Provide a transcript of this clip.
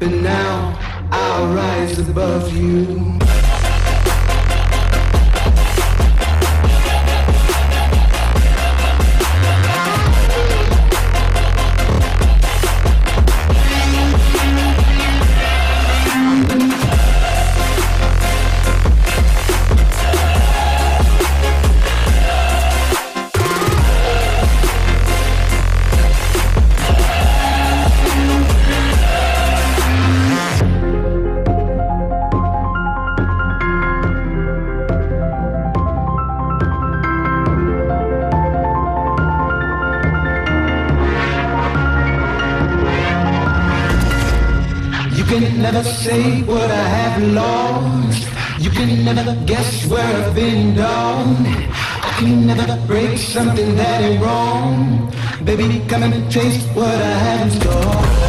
But now I'll rise above you. Can never say what I have lost. You can never guess where I've been done. I can never break something that ain't wrong. Baby, come and taste what I have in store.